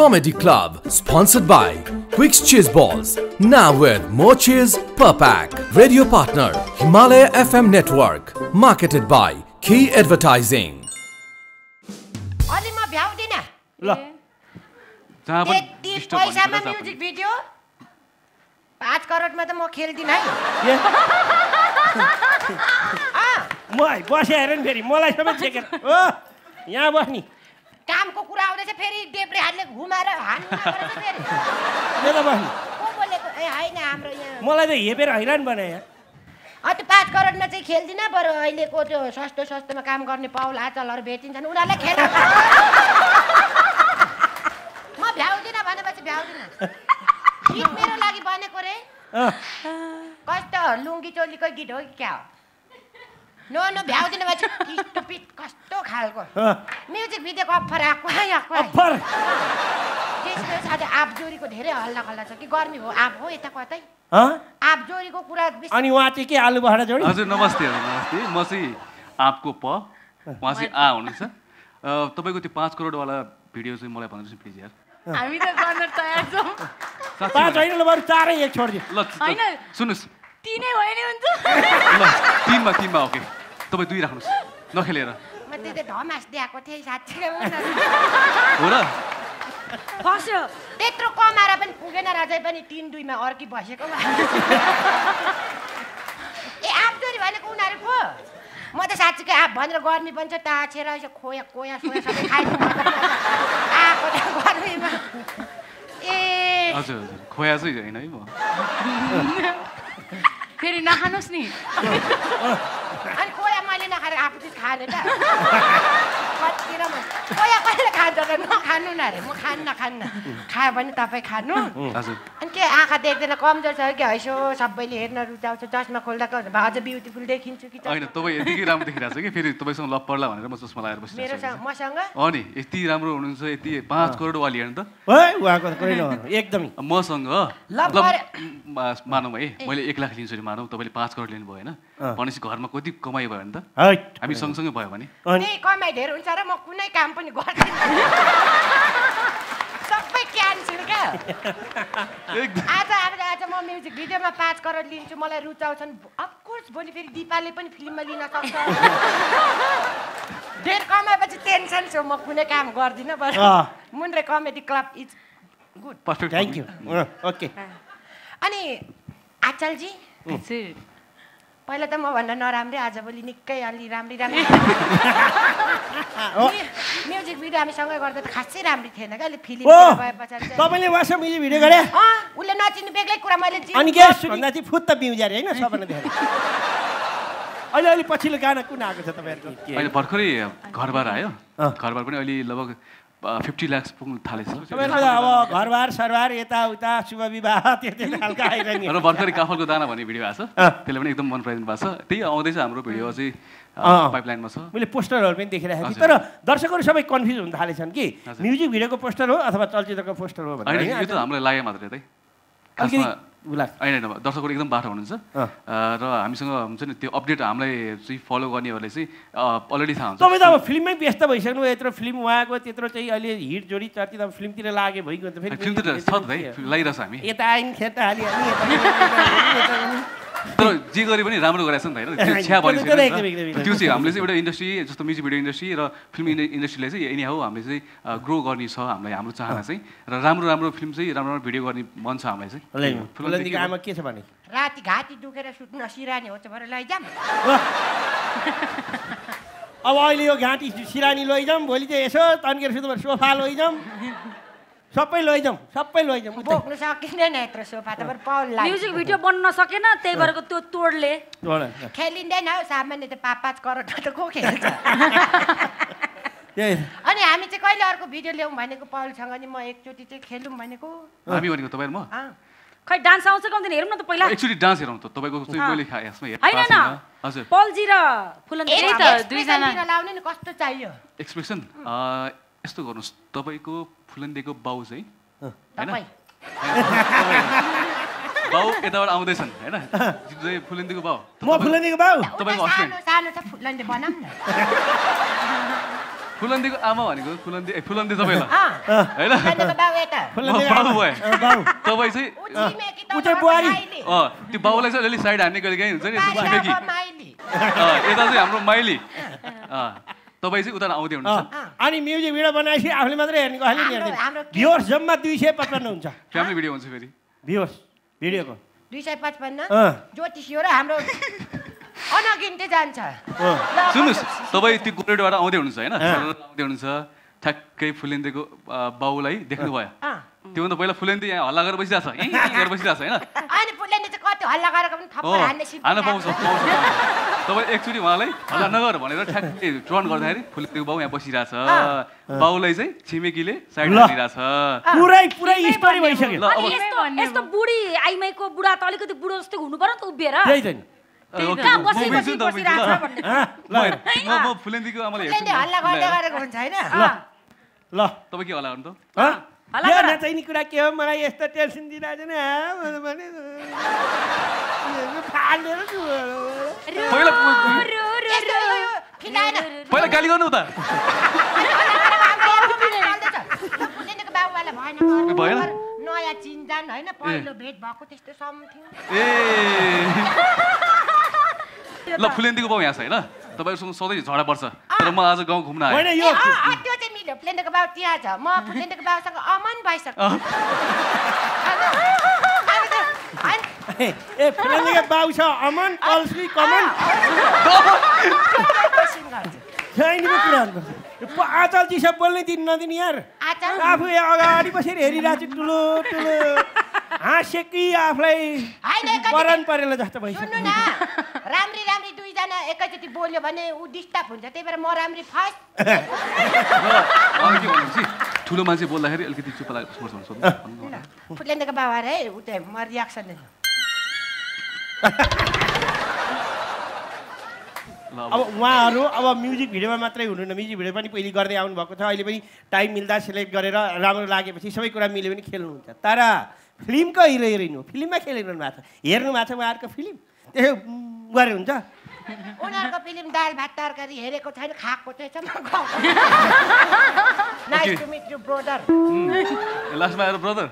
Comedy Club, sponsored by Quick's Cheese Balls. Now with more cheese per pack. Radio partner Himalaya FM Network. Marketed by Key Advertising. अलि म भ्याउँदिनँ ल जहाँ पनि त्यति disturb पैसामा म्युजिक भिडियो पाँच करोडमा त म खेल्दिनँ है अँ, म बसे हेर नि फेरि मलाई सबै चेकेर ओ यहाँ बस्नी कामको कुरा आउँदैछ फेरि देब्रे हातले घुमाएर हान्नु को बोलेको? ए होइन हाम्रो यहाँ। मलाई त हेपेर हैरान बनाए अँ त्यो पाँच करोडमा चाहिँ खेल्दिनँ बरु। अहिलेको त्यो सस्तो सस्तोमा काम गर्ने पाउल आचलहरू भेटिन्छन् उनीहरूलाई खेल। म भ्याउँदिनँ भनेपछि भ्याउँदिनँ। गीत मेरो लागि बनेको रे। कस्तो लुङ्गी चोलीको गीत हो कि क्या हो? नो नो भ्याउँदिनँ किस्तो पिट कस्तो खालको म्युजिक भिडियोको अफर आएको अफर त्यसको साथै आबजोरीको धेरै हल्ला खल्ला छ कि गर्मी हो आब हो यता कतै अँ? आबजोरीको कुरा अनि उहाँ चाहिँ के आलु बखडा जोडी? हजुर नमस्ते नमस्ते। म चाहिँ आपको प उहाँ चाहिँ आ हुनुहुन्छ। अ, तपाईँको त्यो पाँच करोडवाला भिडियो चाहिँ मलाई भन्नुहोस् न प्लिज यार। हामी त गर्न तयार छौँ। पाँच होइन बरु चारै एक छोडिदियो। ल होइन। सुन्नुहोस्। तिनै भयो नि हुन्छ। ल तिनमा तिनमा ओके। तपाईँ दुई राख्नुहोस्। नखेलेर म त्यो धमास दिएको थिएँ साँच्चै हो र? फस्यो त्यत्रो कमाएर पनि पुगेन राजै पनि तिन दुईमा अर्की बसेको। ए भनेको उनीहरू पो। म त साँच्चीकै आब भनेर गर्मी पनि छ ताछेर यसो खोया कोया सोया सबै खाइदिनु आएको त गर्मीमा। ए। हजुर हजुर। खोया चाहिँ होइन है म। फेरि नखानुहोस् नि। अनि कोया मैले नखाएर कहिले खान्छ त नखानु न अरे म खान्न खान्न खायो भने तपाईँ खानु अनि के आँखा देख्दैन कमजोर छ कि हैसो सबैले हेर्न रुचाउँछ चस्मा खोल्दा क- अझ ब्युटिफुल देखिन्छु कि होइन चस्मा- तपाईँ यतिकै राम्रो देखिरहेको छ कि फेरि तपाईँसँग लप पर्ला भनेर म चस्मा लगाएर मेरो बसिरहेको सँग- मसँग हो नि यति राम्रो हुनुहुन्छ यति पाँच करोड वाली हेर्नु त एकदमै मसँग मानौँ है मैले एक लाख लिन्छु मानौँ तपाईँले पाँच करोड लिनुभयो होइन। भनेपछि घरमा कति कमाइ भयो भने त हामी सँगसँगै भयो भने अनि त्यही कमाइ धेरै हुन्छ र म कुनै काम पनि गर्दिनँ सबै क्यान्सल क्या आज अब आज म म्युजिक भिडियोमा पाँच करोड लिन्छु मलाई रुचाउँछन् अफकोर्स भोलि फेरि दिपाले पनि फिल्ममा लिन सक्छ धेर कमाएपछि टेन्सन छु म कुनै काम गर्दिनँ बरु अँ। मुन्रे comedy club is good perfect thank you okay अनि आचलजी पहिला त मभन्दा नराम्रै आजभोलि निकै अलि राम्री राम्री। म्यु- म्युजिक भिडियो हामी सँगै गर्दा त खासै राम्री थिएन क्या पछाडि चाहिँ। तपाईँले उहाँसँग म्युजिक भिडियो गरे? अँ उसले नचिन्ने बेग्लै कुरा मैले अनि के भन्दा चाहिँ फुत्त बिउजा अरे होइन सबभन्दा धेरै। अहिले अहिले पछिल्लो गाना कुन आएको छ तपाईँहरूको? अहिले भर्खरै घरबार आयो। घरबार पनि अहिले लगभग फिफ्टी लाक्स पुग्नु थालेछ अब घरबार सरबार यताउता शुभ विवाह त्यो त्यो खालको आइरहने र भर्खरै काफलको दाना भन्ने भिडियो आएको छ। त्यसले पनि एकदम मन पराइदिनु भएको छ त्यही आउँदैछ हाम्रो भिडियो चाहिँ अँ। पाइपलाइनमा छ मैले पोस्टरहरू पनि देखिरहेको थिएँ। तर दर्शकहरू सबै कन्फ्युज हुन थालेछन् कि। म्युजिक भिडियोको पोस्टर हो अथवा चलचित्रको पोस्टर हो भनेर? हामीलाई लाग्यो मात्रै त उला होइन होइन दर्शकहरू एकदम बाठो हुनुहुन्छ। र हामीसँग हुन्छ नि त्यो अपडेट हामीलाई चाहिँ फलो गर्नेहरूले चाहिँ अलरेडी थाहा हुन्छ। तपाईँ त अब फिल्ममै व्यस्त भइसक्नु यत्रो फिल्म उहाँको त्यत्रो चाहिँ अहिले हिट जोडी चर्चित अब फिल्मतिर लाग्यो भइगयो त फेरि फिल्म त छ त है लगाइरहेछ हामी। यता आइन खेता हालिहाल्ने तर जे गरे पनि राम्रो गरेछ नि त होइन त्यो छ्या त भनिसक्यो त। त्यो चाहिँ हामीले चाहिँ एउटा इन्डस्ट्री जस्तो म्युजिक भिडियो इन्डस्ट्री र फिल्म इन्डस्ट्रीलाई चाहिँ यही हो। हामीले चाहिँ ग्रो गर्ने छ हामीलाई हाम्रो चाहना चाहिँ। र राम्रो राम्रो फिल्म चाहिँ राम्रो राम्रो भिडियो गर्ने मन छ हामीलाई चाहिँ। के छ भने? राति घाँटी दुखेर सुत्न सिरानी हो भएर लैजाम अब अहिले यो घाँटी सिरानी लैजाउँ भोलि चाहिँ यसो तन्केर सुत्नु सोफा लैजाउँ। सबै लैजाउँ सबै लैजाउँ। बोक्नु सकिँदैन यत्रो सोफा त बरु पाउल म्युजिक भिडियो बन्न सकेन त्यही भएर त्यो तोडले। खेलिँदैन हौ सामान्य त पाँच पाँच करोडमा त को खेल्छ? अनि हामी चाहिँ कहिले अर्को भिडियो ल्याउँ भनेको पाउलसँग नि म एकचोटि चाहिँ खेलौँ भनेको? हामी भनेको तपाईँ म। खै डान्स आउँछ कि आउँदैन हेरौँ न त पहिला। एकचोटि डान्स हेरौँ त तपाईँको चाहिँ मैले खा- यसमा होइन पाएको न। हजुर। पल्जी र त्यही त दुईजना लाउने नि कस्तो चाहियो? एक्सप्रेसन यस्तो गर्नुहोस् तपाईँको फुलन्दीको बाउ चाहिँ तपाईँ। बाउ यताबाट आउँदैछन् होइन? फुलन्दीको बाउ म फुलन्दीको बाउ? तपाईँको न। फुलन्दीको आमा भनेको फुलन्दी ए फुलन्दी तपाईँलाई। होइन? बाउ तपाईँ चाहिँ त्यो बाउलाई चाहिँ अलिअलि साइड हान्ने गरी कहीँ हुन्छ नि यता चाहिँ हाम्रो माइली। अँ, तपाईँ चाहिँ उता आउँदै हुनुहुन्छ। अनि म्युजिक भिडियो बनाएपछि आफूले मात्रै हेर्ने कसैले नि हाम्रो- हेर्दैन हाम्रो के- भ्युवर्स जम्मा दुई सय पचपन्न हुन्छ। फ्यामिली भिडियो हुन्छ फेरि। भ्युवर्स भिडियोको। दुई सय पचपन्न। ज्योतिष यो र हाम्रो अनगिन्ती जान्छ। सुन्नुहोस्। तपाईँ त्यो गोरेटोबाट आउँदै हुनुहुन्छ होइन? आउँदै हुनुहुन्छ। ठ्याक्कै फुलेन्दीको बाउलाई देख्नुभयो। त्योभन्दा पहिला फुलेन्दी यहाँ हल्ला गरेर बसिरहेको छ यहीँ गरेर बसिरहेको छ होइन? अनि फुलले चाहिँ कति हल्ला गरेको पनि हो थप्पड हान्ने सिप हान्न पाउँछ पाउँछ। तपाईँ एकचोटि उहाँलाई हल्ला नगर भनेर ठ्याक्कै टर्न गर्दाखेरि फुलेन्दीको बाउ यहाँ बसिरहेछ। बाउलाई चाहिँ छिमेकीले साइड ल। हानिरहेछ पुरै पुरै स्टोरी भइसक्यो। यस्तो यस्तो बुढी आइमाईको बुढा त अलिकति बुढो जस्तै हुनु पर्यो नि त उभिएर। त्यही त ल। तपाईँ के हल्ला गर्नु त। नचाहिने कुरा के हो? मलाई यस्तो टेन्सन दिइरहेको छ पहिला गाली गर्नु त भएन ल फुलेन्दीको बाउ यहाँ छ होइन तपाईँहरूसँग सधैँ झगडा पर्छ तर म आज गाउँ घुम्न आएँ त्यो चाहिँ मिल्यो त्यहाँ छ म प्लेनको बाउसँग अमन भइसक्यो ए फ्रेन्डको बाउ छ अमन कल्सी कमन। छैन आचल चिसा बोल्नै दिन नदिने यार? आफू अगाडि बसेर हेरिरहेको छु ठुलो ठुलो हाँसे कि आफूलाई परान परेन जस्तो सुन्नु भइसक्यो। न राम्री राम्री दुईजना एकैचोटि बोल्यो भने ऊ डिस्टर्ब हुन्छ त्यही भएर म राम्री फर्स्ट। ठुलो मान्छे बोल्दाखेरि अलिकति चुप सोध्नु फुलेनको बाबु अरे ऊ त्यहाँ म रियाक्सन अब उहाँहरू अब म्युजिक भिडियोमा मात्रै हुनुहुन्न म्युजिक भिडियो पनि पहिले गर्दै आउनुभएको छ अहिले पनि टाइम मिल्दा सेलेक्ट गरेर राम्रो लागेपछि सबै कुरा मिल्यो भने खेल्नुहुन्छ। तर फिल्मको हिरो हिरोइन हो। फिल्ममा खेलिरहनु भएको छ। हेर्नु भएको छ उहाँहरूको फिल्म। त्यो गरे हुन्छ। उनीहरूको फिल्म दाल भात तरकारी हेरेको छैन खाएको चाहिँ छ म nice to meet you brother लास्टमा आएर ब्रदर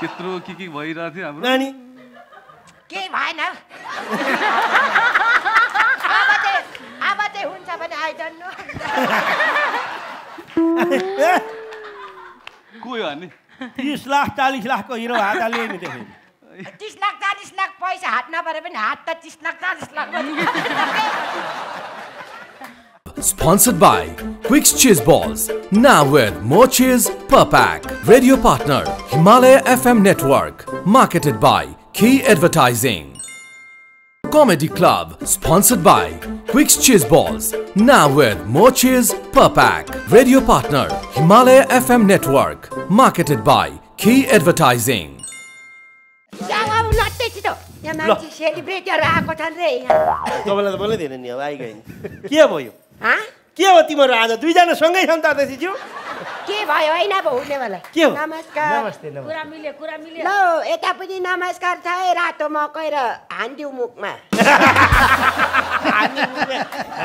त्यत्रो के के भइरहेको थियो हाम्रो? नानी। केही भएन। अब चाहिँ हुन्छ भने आइडन्ट नो को यो हान्ने? तिस लाख चालिस लाखको हिरो हात हाल्यो नि त्यो फेरि। तिस लाख चालिस लाख पैसा हात नभरे पनि हात त तिस लाख चालिस lakh Sponsored by Quicks Cheese Balls. Now with more cheese per pack. Radio partner Himalaya FM Network. Marketed by Key Advertising. Comedy Club. Sponsored by Quicks Cheese Balls. Now with more cheese per pack. Radio partner Himalaya FM Network. Marketed by Key Advertising. आऊ नट्टै छिटो यहाँ मान्छे सेलिब्रेटीहरू आएको छन् रे यहाँ तपाईँलाई त बोल्नै दिएन नि अब आइगयो नि के भयो हाँ? के हो तिमीहरू आज? दुईजना सँगै छन् त अध्यक्षज्यू के भयो? होइन अब हुनेवाला के हो? नमस्कार। कुरा मिल्यो कुरा मिल्यो। ल यता पनि नमस्कार छ है रातो मकै र हान्दिउ मुखमा।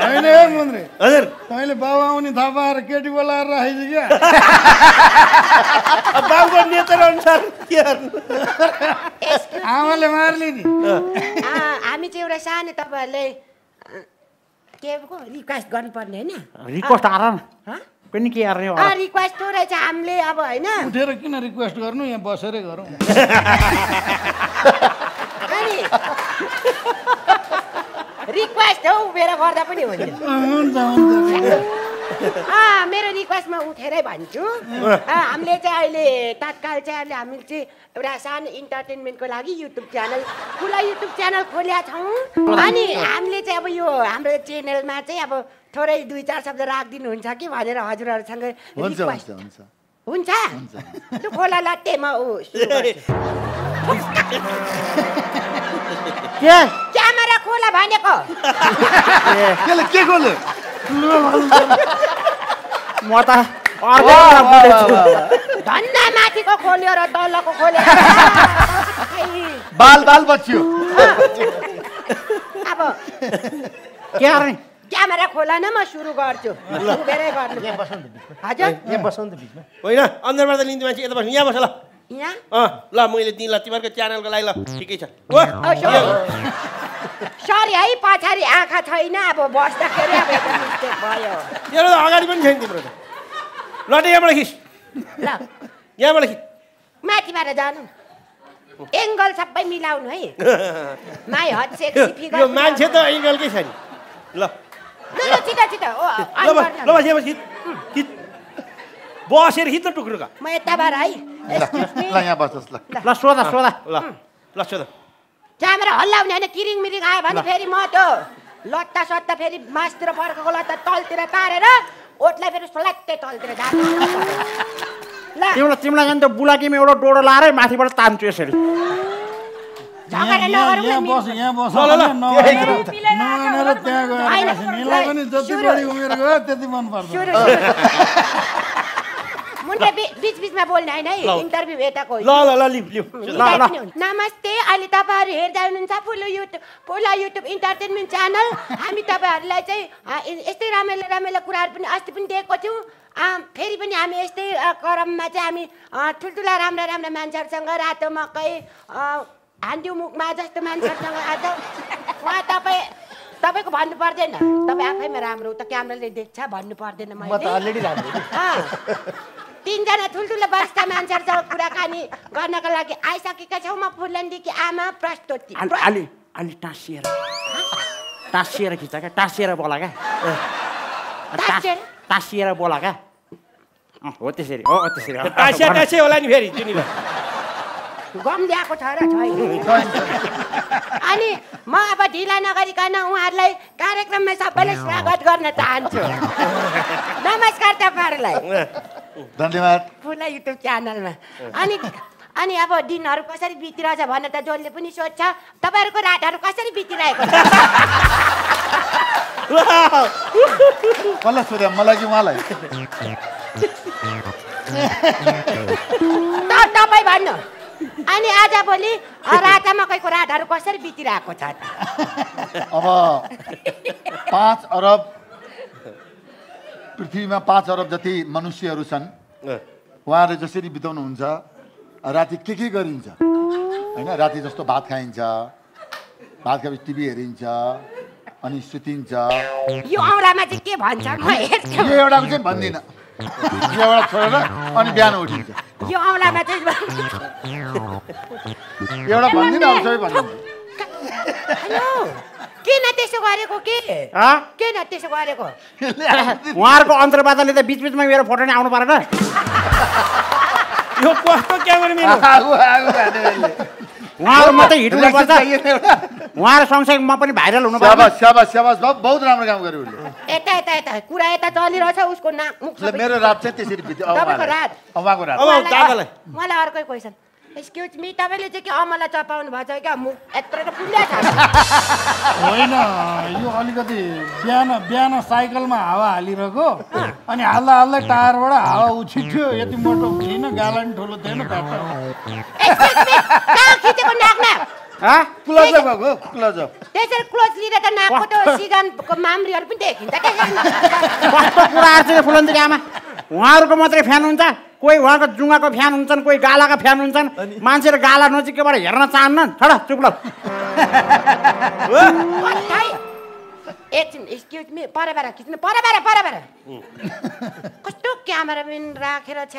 होइन हे मन्त्री हजुर। तैँले बाबु आउने थाहा पाएर केटी बोलाएर राखेको क्या? अब बाबुको नेचर अनुसार के आमाले मार्ली नि। हामी चाहिँ एउटा सानो तपाईँहरूले के को रिक्वेस्ट गर्नुपर्ने होइन? रिक्वेस्ट आएर हँ? पनि के आर्ने अँ, रिक्वेस्ट हो रहेछ हामीले अब होइन। उठेर किन रिक्वेस्ट गर्नु? यहाँ बसेरै गरौँ। रिक्वेस्ट हो उभिएर गर्दा पनि हुन्छ मेरो रिक्वेस्टमा उठेरै भन्छु। हामीले चाहिँ अहिले तत्काल चाहिँ अहिले हामीले चाहिँ एउटा सानो इन्टरटेनमेन्टको लागि युट्युब च्यानल ठुलो युट्युब च्यानल खोलेका छौँ। अनि हामीले चाहिँ अब यो हाम्रो च्यानलमा चाहिँ अब थोरै दुई चार शब्द राखिदिनुहुन्छ कि भनेर हजुरहरूसँग हुन्छ रिक्वेस्ट हुन्छ लु खोला लट्टे म ऊ। के? क्यामेरा खोला भनेको। केले के खोल्यो? म त धन्दा माथिको खोल्यो र तलको खोल्यो। बाल बाल बच्चियो अब के गर्ने क्यामेरा खोला न म सुरु गर्छु। हजुर। यहाँ बस्नु नि त बिचमा। होइन अन्दरबाट लिन्छु मान्छे यता बस्नु। यहाँ बस ल। यहाँ अँ ल मैले ल तिमीहरूको च्यानलको लागि ल ठिकै छ सरी। है पछाडि आँखा छैन अब बस्दाखेरि अब मिस्टेक भयो तेरो त अगाडि पनि छैन तिम्रो त ल त यहाँबाट खिच ल यहाँबाट खिच माथिबाट जानु एङ्गल सबै मिलाउनु है माई हट सेक्सी फिगर यो मान्छे त एङ्गलकै छ नि ल ल ल छिटो छिटो ओ ल बस ल बस यहाँ बस खिच खिच बसेर न टुक्रुका म यताबाट है. ल यहाँ बस्नुहोस् ल ल सोधा सोधा ल ल सोध क्यामेरा हल्लाउने होइन किरिङ मिरिङ आयो भने फेरि म त्यो लत्ता सत्ता फेरि मासतिर फर्केको लत्ता तलतिर पारेर ओठलाई फेरि स्ल्याक्कै तलतिर झार्नु ल तिमीलाई तिमीलाई त्यो बुलाकीमा एउटा डोडो लाएरै माथिबाट तान्छु यसरी त्यति मनपर्छ सुरु मुन्टे बिच बिचमा बोल्ने होइन है इन्टरभ्यू यताको ल ल ल। नमस्ते अहिले तपाईँहरू हेर्दै हुनुहुन्छ फुलो युट्युब फुला युट्युब इन्टरटेनमेन्ट च्यानल हामी तपाईँहरूलाई चाहिँ यस्तै रमाइलो रमाइलो कुराहरू पनि अस्ति पनि दिएको थियौँ फेरि पनि हामी यस्तै क्रममा चाहिँ हामी ठुल्ठुला राम्रा राम्रा मान्छेहरूसँग रातो मकै अ, हान्ड्यु मुखमा जस्तो मान्छेहरूसँग आज उहाँ तपाईँ तपाईँको भन्नु पर्दैन तपाईँ आफैमा राम्रो त क्यामेराले देख्छ भन्नु पर्दैन मैले। तिनजना ठुल्ठुलो वरिष्ठ मान्छेहरूसँग कुराकानी गर्नको लागि आइसकेका छौँ म फुलन्दीकी आमा प्रस्तुति। अलि अलि टाँसिएर। टाँसिएर खिच्छ क्या? टाँसिएर बोला क्या? टाँस- टाँसिएर? बोला क्या? अँ, हो त्यसरी हो त्यसरी। टाँसिया टाँसिया होला नि फेरि गम ल्याएको छ र छैन अनि म अब ढिला नगरिकन उहाँहरूलाई कार्यक्रममा सबैलाई स्वागत गर्न चाहन्छु। नमस्कार तपाईँहरूलाई। धन्यवाद। फुला युट्युब च्यानलमा। अनि अनि अब दिनहरू कसरी बितिरहेछ भनेर त जसले पनि सोध्छ। तपाईँहरूको रातहरू कसरी बितिरहेको छ? कसलाई सोध्यो? मलाई कि उहाँलाई? त तपाईँ भन्नु। अनि आज भोलि राता मकैको रातहरू कसरी बितिरहेको छ त? अब पाँच अरब पृथ्वीमा पाँच अरब जति मनुष्यहरू छन् उहाँहरूले जसरी बिताउनुहुन्छ राति के के गरिन्छ? होइन राति जस्तो भात खाइन्छ भात खाएपछि टिभी हेरिन्छ अनि सुतिन्छ। यो औँलामा चाहिँ के भन्छ? म यो एउटाको चाहिँ भन्दिनँ। एउटा छोडेर अनि बिहान उठिन्छ यो औँलामा चाहिँ एउटा भन्दिनँ अरू सबै भनिदिन्छ हेलो किन त्यसो गरेको के हँ? किन त्यसो गरेको उहाँहरूको अन्तर्वार्ताले त बिच बिचमा मेरो फोटो नै आउनु परेन यो कस्तो क्यामेराम्यान हो उहाँहरू मात्रै हिट। उहाँहरू सँगसँगै म पनि भाइरल हुनु बहुत राम्रो काम गर्यो उसले। यता यता यता कुरा यता चलिरहेछ उसको सबै- मेरो रात चाहिँ त्यसरी उहाँको रात। मलाई अर्कै क्वेसन एक्सक्युज मी तपाईँले चाहिँ के अमला चपाउनु भएको छ क्या? मुख यत्रो त छ। होइन यो अलिकति बिहान बिहान साइकलमा हावा हालिरहेको अनि हाल्दा हाल्दै टायरबाट हावा उछिट्यो यति मोटो थिएन गाला पनि ठुलो थिएन क्लोज भएको क्लोज त्यसरी क्लोज लिएर त नाकको त्यो सिजनको माम्रीहरू पनि देखिन्छ त्यसरी कस्तो कुराहरू चाहिँ फुलन्तीको आमा। उहाँहरूको मात्रै फ्यान हुन्छ कोही उहाँको जुङ्गाको फ्यान हुन्छन् कोही गालाका फ्यान हुन्छन्। मान्छेले गाला नजिकैबाट हेर्न चाहन्नन्। छोड चुप ल। कतै एकछिन एक्सक्युज मी परबार खिच्नु। परबार परबार कस्तो क्यामेराम्यान राखेर छ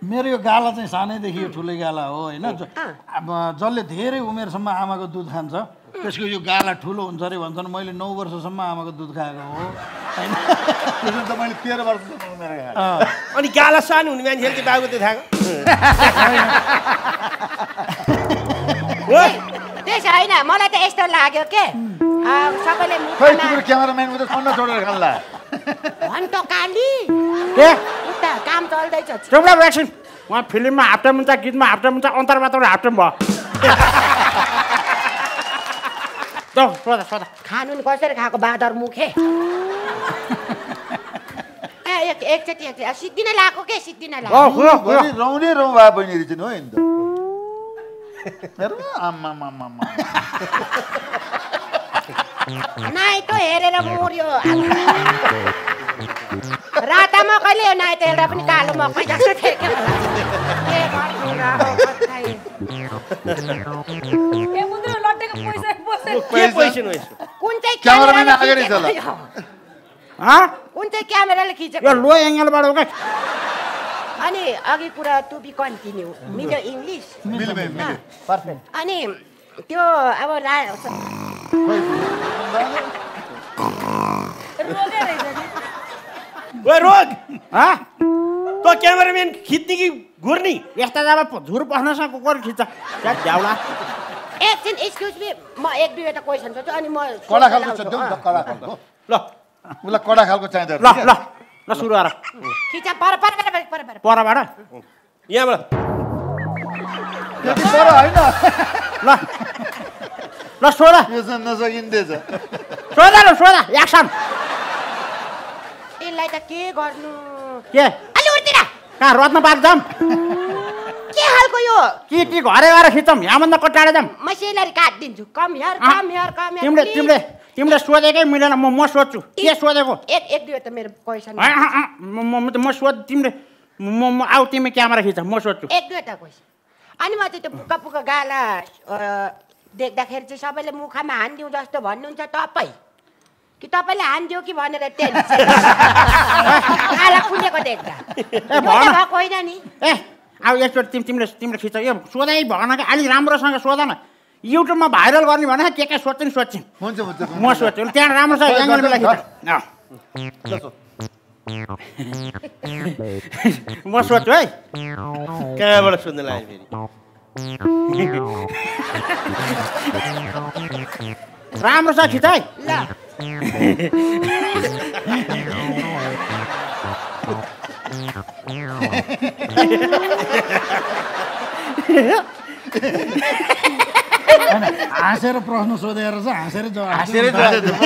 मेरो यो गाला चाहिँ सानैदेखि यो ठुलै गाला हो होइन? ज- अँ। अब जसले धेरै उमेरसम्म आमाको दुध खान्छ त्यसको यो गाला ठुलो हुन्छ अरे भन्छन् मैले नौ वर्षसम्म आमाको दुध खाएको हो। होइन? मैले तेह्र वर्षसम्म उमेर खाएको अनि गाला सानो हुने मान्छेले चाहिँ बाबु त्यो थाहा त्यसो होइन मलाई त यस्तो लाग्यो के? सबैले खै तिम्रो क्यामेराम्यान उता ठन्डा छोडेर खाल्ला। काली के? उता काम चल्दैछ। उहाँ फिल्ममा हाफ टाइम हुन्छ गीतमा हाफ टाइम हुन्छ अन्तर्वार्तामा हाफ टाइम भयो। जाऊ सोधा सोधा। खानु नि कसरी खाएको? बाँदर मुखे। एकचोटि एकचोटि। सिद्धिन लगाएको के? सिद्धिन रौने रौँ भए बहिनी हो नि त। नाइटो हेरेर मर्यो राता मकैले यो नाइटो हेरेर पनि कालो मकै जस्तो थियो कुन चाहिँ क्यामेराले। खिचेको लो एङ्गलबाट हो अनि अघि कुरा टु बी कन्टिन्यू मिल्यो इङ्ग्लिस अनि त्यो अब रा रोगै रहेछ नि ओ रोग! हँ? त क्यामेराम्यान खिच्ने कि घुर्ने यस्ता जब झुर पस्नसँग कुकुर खिच्छ। क्या झ्याउला एकछिन एक्सक्युज मी म एक दुईवटा क्वेसन सोध्छु अनि म कडा खालको छ सोध्न देऊ न लाउँछु। त कडा खालको। ल। उसलाई कडा खालको चाहिँदो ल ल ल सुरु गर। खिचा पर पर पर पर पर पर। परबाट? यहाँबाट। त्यति पर होइन। ल। ल सोध नसकिँदैछ सोध ल सोध एक्सन यसलाई त के गर्नु के अलि उठ्तिर कहाँ रत्न पार्क जाम के खालको यो कि कि घरे गएर खिचौँ यहाँभन्दा कटाडे जाम म सेलरी काटिदिन्छु कम हियर अँ, कम हियर कम हियर तिमीले तिमीले तिमीले सोधेकै मिलेन म म सोध्छु के सोधेको एक एक मेरो क्वेसन अँ, अँ, अँ, म म म सोध तिमीले म म आऊ तिमी क्यामेरा खिच म सोध्छु एक दुईवटा क्वेसन अनि म चाहिँ त्यो पुक्का पुक्का गाला देख्दाखेरि चाहिँ सबैले मुखमा हानिदिउँ जस्तो भन्नुहुन्छ तपाईँ। कि तपाईँले हानिदियो कि भनेर टेन्सन। देख्दा। भएको होइन नि। ए अब एकचोटि तिमी तिमीले तिमीले खिच। यो सोधै भन कि अलिक राम्रोसँग सोध न युट्युबमा भाइरल गर्ने भने के के सोध्छन् सोध्छन्। हुन्छ हुन्छ म सोध्छु। त्यहाँ राम्रो छ एङ्गल बेला खिच। अँ। म सोध्छु है। कहाँबाट सोध्न लाग्यो फेरि? राम्रो छ खिच है ल हाँसेर प्रश्न सोधेर चाहिँ हाँसेर जवाफ हाँसेरै जवाफ दिनु।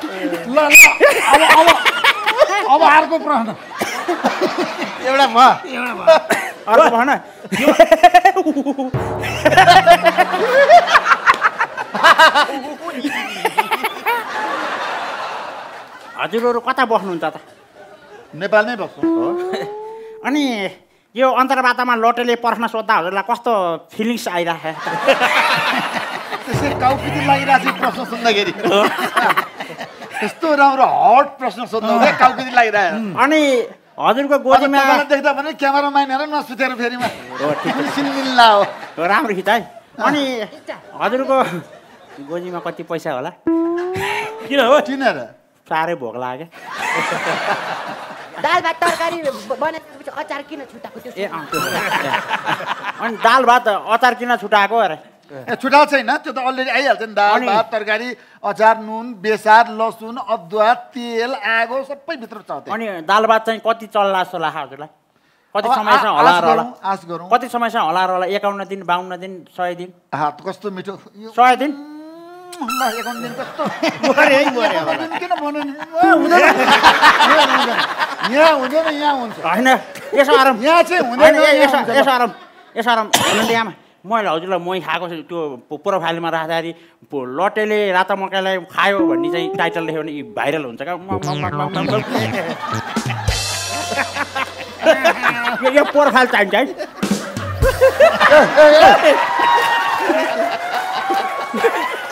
ल ल। अब अब अब अर्को प्रश्न। एउटा म अर्को भन। हजुरहरू कता बस्नुहुन्छ त? नेपालमै बस्छु। अनि यो अन्तर्वार्तामा लोटेले प्रश्न सोद्धा हजुरलाई कस्तो फिलिङ्स आइरहेको त्यसै टाउपिटी लागिरहेको छ प्रश्न सुन्दाखेरि। यस्तो राम्रो हट प्रश्न सोध्नु टाउपिटी लागिरहेको अनि हजुरको गोजीमा देख्दा भने क्यामेराम्यान हेर नसुतेर फेरिमा सिन्मिल्ला हो राम्रो खिच है अनि हजुरको गोजीमा कति पैसा होला किन हो किन र साह्रै भोक लाग्यो दाल भात तरकारी बनाएपछि अचार किन छुट्याएको त्यो ए। अनि दाल भात अचार किन छुट्याएको अरे छुटाएको छैन? त्यो त अलरेडी आइहाल्छ नि दाल भात तरकारी अचार नुन बेसार लसुन अदुवा तेल आगो सबै भित्र छ। अनि दाल भात चाहिँ कति चल्ला जस्तो लाग्छ हजुरलाई? कति समयसम्म होला आश गरौँ कति समयसम्म होला र होला? एकाउन्न दिन बाहन्न दिन सय दिन? हात कस्तो मिठो। सय दिन? एकाउन्न दिन कस्तो? किन भन्नु यहाँ हुँदैन। यहाँ हुन्छ। होइन। यसो आराम। यहाँ चाहिँ हुँदैन यसो आराम। यसो आराम। हुनु आमा मैले हजुरलाई मही खाएको छु त्यो प्रोफाइलमा राख्दाखेरि लटेले राता मकैलाई खायो भन्ने चाहिँ टाइटल लेख्यो भने भाइरल हुन्छ क्या म- म- म- म- म- म- यो- यो प्रोफाइल चाहिन्छ है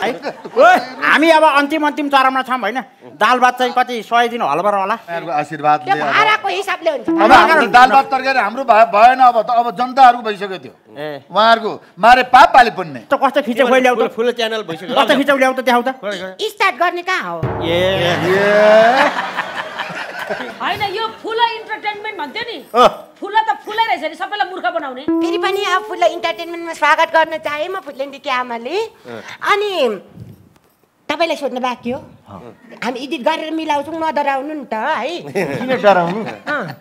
है? हामी अब अन्तिम अन्तिम चरणमा छौँ होइन। दाल भात चाहिँ कति सय दिन हलबर होला। यहाँहरूको आशीर्वादले त्यो अब भाडाको हिसाबले हुन्छ। अब हाम्रो दाल भात तरकारी हाम्रो भए- भएन अब त अब जनताहरूको भइसक्यो त्यो। उहाँहरूको मारे पाप पाली पुण्य त कस्तो खिचो खोइ ल्याउ त। फुल च्यानल भइसक्यो। कस्तो खिचौ ल्याउ त देखाउ त। स्टार्ट गर्ने कहाँ हो? ए। ए। होइन यो फुल इन्टरटेनमेन्ट भन्थ्यो नि। फुल त फुलै रहेछ नि सबैलाई मूर्ख बनाउने। फेरि पनि अब फुल इन्टरटेनमेन्टमा स्वागत गर्न चाहे म फुलेन्डीकी आमाले। अनि तपाईँलाई सोध्नु बाँकी हो। हामी एडिट गरेर मिलाउँछौँ नडराउनु नि त है। किन डराउनु?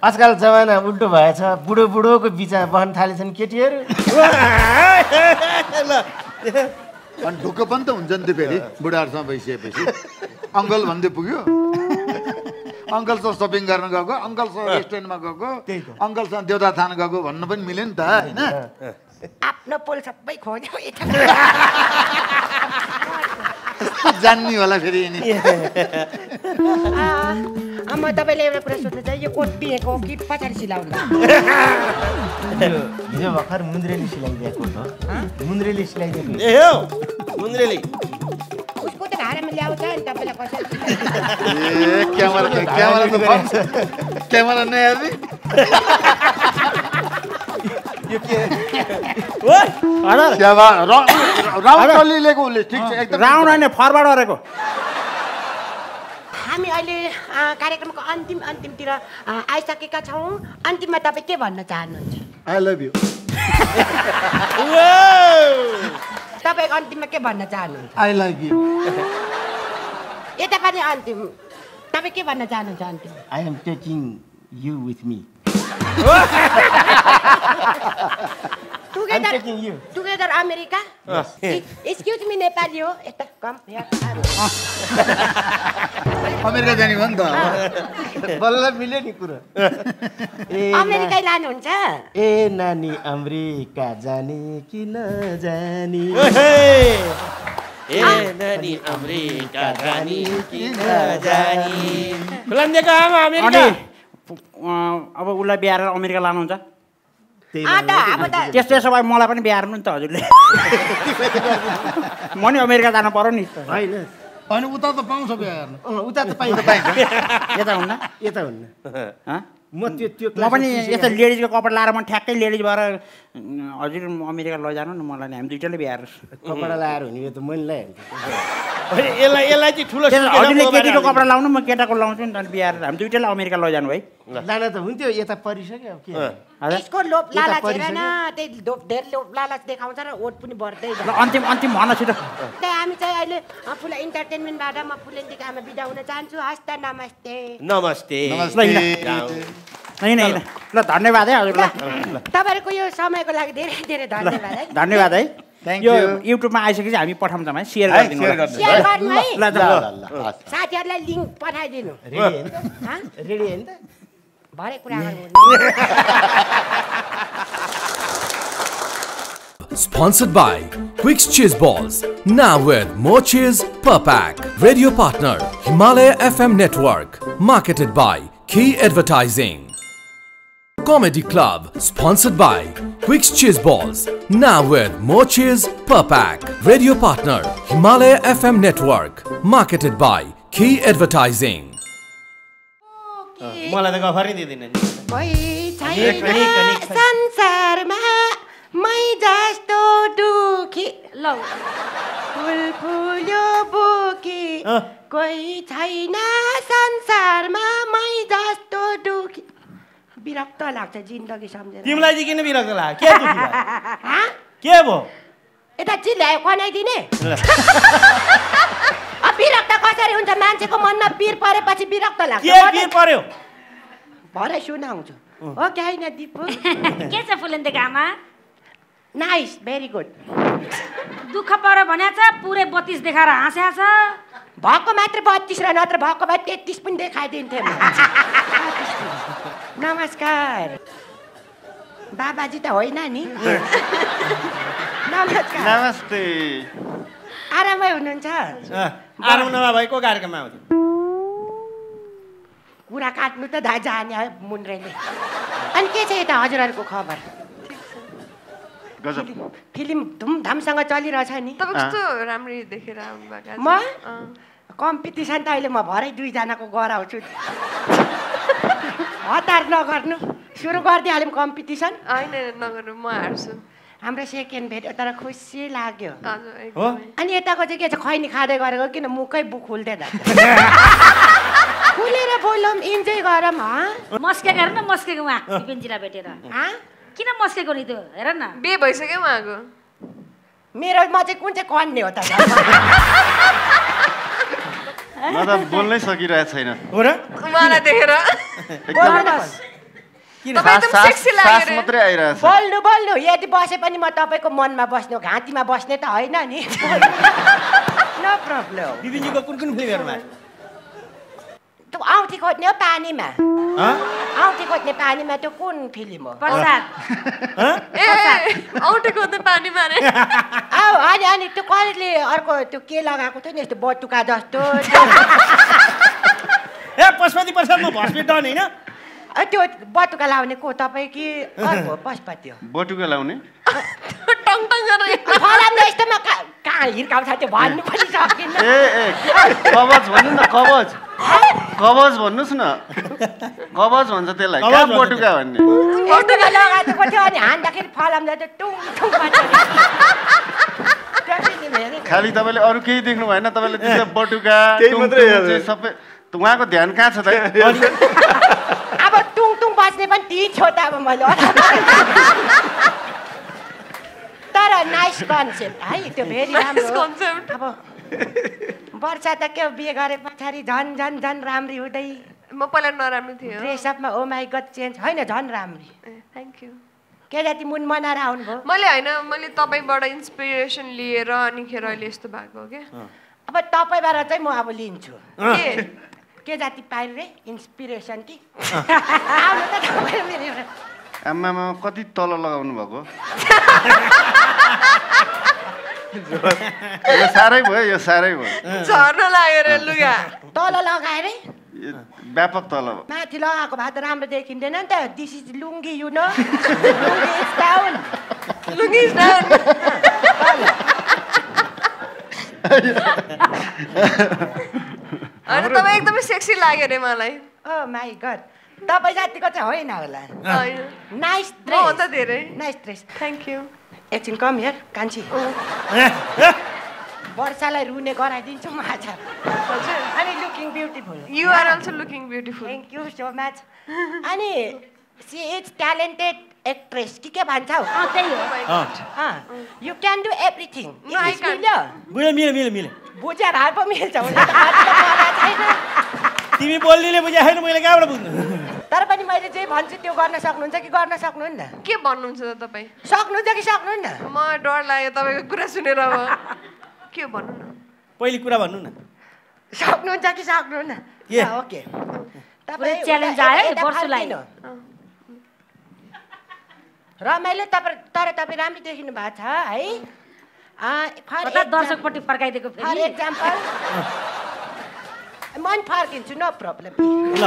आजकल जमाना उल्टो भएछ बुढो बुढोको बिचमा बस्न थालेछन् केटीहरू। अनि ढुक्क पनि त हुन्छ नि त्यो फेरि बुढाहरूसँग भइसकेपछि। अङ्कल भन्दै पुग्यो। अङ्कलसँग सपिङ गर्न गएको अङ्कलसँग रेस्टुरेन्टमा गएको अङ्कलसँग देउता थान गएको भन्नु पनि मिल्यो नि त होइन? आफ्नो पोल सबै खोज्यो जान्ने होला फेरि यिनी। म तपाईँले एउटा कुरा सोध्नु चाहिँ यो कोट दिएको कि पछाडि सिलाउनु? यो हिजो भर्खर मुन्द्रेले सिलाइदिएको मुन्द्रेले सिलाइदिएको ए हो मुन्द्रेली। त घाँडामा ल्याउँछ नि तपाईँलाई कसरी ए क्यामेरा क्यामेरा त बन्द छ। क्यामेरा नै हेर्ने राउन्ड चलिरहेको उसले ठिक छ एकदम राउन्ड होइन फरवर्ड गरेको हामी अहिले कार्यक्रमको अन्तिम अन्तिमतिर आइसकेका छौँ। अन्तिममा तपाईँ के भन्न चाहनुहुन्छ? आई लभ यु तपाईँ अन्तिममा के भन्न चाहनुहुन्छ? आई लभ यु यता पनि अन्तिम। तपाईँ के भन्न चाहनुहुन्छ अन्तिम? I am taking you with me together. Together America excuse me Nepali हो यता कम अमेरिका जाने भयो नि त बल्ल मिल्यो नि कुरो। ए अमेरिकै लानुहुन्छ ए नानी अमेरिका जाने कि नजाने? ए नानी अमेरिका जानी कि नजानी? अब उसलाई बिहार अमेरिका लानुहुन्छ? त्यही अन्त अब त त्यस त्यसो भए मलाई पनि बिहार्नु नि त हजुरले। म नि अमेरिका जानु पर्यो नि होइन। होइन उता त पाउँछ बिहा हेर्नु अँ, उता त पाइन्छ पाइन्छ। यता हुन्न? यता हुन्न। हँ? म त्यो त्यो म पनि यस्तो लेडिजको कपडा लाएर म ठ्याक्कै लेडिज भएर हजुर म अमेरिका लैजानु न मलाई नि। हामी दुइटाले बिहार। कपडा लगाएर हुने यो त मैले लगाइहाल्छु यसलाई यसलाई चाहिँ ठुलो हजुरले केटीको। कपडा लाउनु म केटाको लाउँछु नि त अनि बिहार। हामी दुइटाले अमेरिका लैजानु है लान त हुन्थ्यो यता परिसक्यो अब के? हजुर यसको लोभ यता लालच। हेर न त्यही लोभ धेरै लोभ लालच देखाउँछ र ओट पनि बढ्दै ल अन्तिम अन्तिम भन छिटो त्यही हामी चाहिँ अहिले फुल इन्टरटेनमेन्टबाट म फुलेन्तीको आमा बिदा हुन चाहन्छु। हस् त नमस्ते। नमस्ते। होइन ल धन्यवाद है हजुरलाई तपाईँहरूको यो समयको लागि धेरै धेरै धन्यवाद है। धन्यवाद है। यो. युट्युबमा आइसकेपछि हामी पठाउँछौँ है। सेयर गरिदिनु ल ल ल ल। ल। साथीहरूलाई लिङ्क पठाइदिनु। रेडी होइन त हँ? रेडी होइन त भरे कुरा गर्नु Sponsored by Quicks Cheese Balls. Now with more cheese per pack. Radio partner Himalaya FM Network. Marketed by Key Advertising. Comedy Club. Sponsored by Quicks Cheese Balls. Now with more cheese per pack. Radio partner Himalaya FM Network. Marketed by Key Advertising. मलाई त गफरै दिँदैन। संसारमा मै जस्तो दुखी। ल। फुल फुल्यो बुकी। कोही छैन संसारमा मै जस्तो दुखी। विरक्त लाग्छ जिन्दगी सम्झेर। तिमीलाई चाहिँ किन बिरक्त लाग्यो? के भयो? यता चिल्लायो कनाइदिने अब विरक्त कसरी हुन्छ मान्छेको मनमा पिर परेपछि विरक्त लाग्छ? के के पर्यो? भरे सुनाउँछु हो कि होइन दिपु? के छ फुलेन्देको आमा? नाइस भेरी गुड दुःख पऱ्यो भने छ पुरै बत्तिस देखाएर हाँस्या छ भएको मात्र बत्तिस र नत्र भएको भए तेत्तिस पनि देखाइदिन्थेँ म। नमस्कार। बाबाजी त होइन नि। नमस्कार। नमस्ते। आरामै हुनुहुन्छ? अँ, आराम नभएको कार्यक्रममा आउँथ्यो। कुरा काट्नु त धा जाने है मुन्द्रेले। अनि के छ यता हजुरहरूको खबर? गजब। फिल्म धुमधामसँग चलिरहेछ नि। कस्तो राम्ररी देखेर? म? कम्पिटिसन त अहिले म भरै दुईजनाको गराउँछु हतार नगर्नु। सुरु गरिदिइहाल्यौँ कम्पिटिसन। होइन नगर्नु म हार्छु। हाम्रो सेकेन्ड भेट तर खुसी लाग्यो। हो? अनि यताको चाहिँ के छ? खैनी खाँदै गरेको किन मुखै बुक खुल्दैन खुलेर बोलौँ इन्जोय गरौँ हँ? मस्केको हेर न मस्केको उहाँ दिपेन्जीलाई भेटेर। हँ? किन मस्केको नि त्यो? हेर न। बे भइसक्यो उहाँको। मेरो म चाहिँ कुन चाहिँ कन्ने हो त? म त बोल्नै सकिरहेको छैन। हो र उहाँलाई देखेर। बोल्नु बोल्नु यदि बसे पनि म तपाईँको मनमा बस्नु घाँटीमा बस्ने त होइन नि। नो प्रब्लम बिपिनजीको कुन कुन फिल्म हेर्नु भएको औँठी खोज्ने हो पानीमा। हँ? औँठी खोज्ने पानीमा त्यो कुन फिल्म हो? प्रसाद। ए औँठी खोज्ने पानी मारे औ अनि अनि त्यो कहिले अर्को त्यो के लगाएको थियो नि यस्तो बटुका जस्तो। ए पशुपति प्रसाद म डन होइन। त्यो बटुका लाउने को तपाईँ कि अर्को पशुपति हो? बटुका लाउने? टङ टङ गरेर फलाम यस्तोमा कहाँ कहाँ हिर्काउँछ त्यो भन्नु पनि सकिन्न ए ए कवच भन्नु न कवच कवच भन्नुहोस् न। कवच भन्छ त्यसलाई। कहाँ बटुका भन्ने? बटुका लगाएको थियो अनि हान्दाखेरि फलाम जाँदा टुङ टुङ बज्यो। त्यो फिल्म हेरेको। खालि तपाईँले अरू केही देख्नु भएन तपाईँले बटुका सबै उहाँको ध्यान कहाँ छ त? बज्ने पनि ती छो त अब मैले तर नाइस कन्सेप्ट है त्यो भेरी राम्रो। कन्सेप्ट अब वर्षा त के बिहे गरे पछाडि झन् झन् झन् राम्री हुँदै म पहिला नराम्रो थियो ड्रेसअपमा ओ माई गड चेन्ज होइन झन् राम्री थ्याङ्क यू के जाति मुन मनाएर आउनुभयो मैले होइन मैले तपाईँबाट इन्सपिरेसन लिएर अनिखेर अहिले यस्तो भएको हो क्या अब तपाईँबाट चाहिँ म अब लिन्छु के जाति पाइल रे इन्सपिरेसन कि आमामा कति तल लगाउनु भएको? यो साह्रै भयो यो साह्रै भयो। झर्न लाग्यो रे लुगा। तल लगाएर व्यापक तल भयो। माथि लगाएको भए त राम्रो देखिँदैन नि त। This is lungi you know lungi is down lungi is down अनि तपाईँ एकदमै सेक्सी लाग्यो अरे मलाई। ओ माई गड तपाईँ जातिको चाहिँ होइन होला। नाइस मभन्दा धेरै। नाइस ड्रेस थ्याङ्क यू एकछिन कम हेर कान्छी। वर्षालाई रुने गराइदिन्छु म आज। अनि looking beautiful you are also looking beautiful thank you so much अनि सी इज ट्यालेन्टेड एक्ट्रेस कि के भन्छ हौ अँ, त्यही हो यु क्यान डु एभ्रिथिङ मिल्यो मिल्यो मिल्यो बुझ्या भए पो मिल्छ तिमी बोल्नेले बुझाएको छैन मैले कहाँबाट बुझ्नु तर पनि मैले जे भन्छु त्यो गर्न सक्नुहुन्छ कि गर्न सक्नुहुन्न के भन्नुहुन्छ त तपाईँ सक्नुहुन्छ कि सक्नुहुन्न म डर लाग्यो तपाईँको कुरा सुनेर अब के भन्नु न पहिले कुरा भन्नु न सक्नुहुन्छ कि सक्नुहुन्न ओके तपाईँ उता- आयो है यता वर्षुलाई। फर्किनु। रमाइलो तपाईँ तर तपाईँ राम्रो देखिनु भएको छ है? दर्शकपट्टि फर्काइदिएको फर। एक्जाम्पल। म नि फर्किन्छु नो प्रब्लम। ल।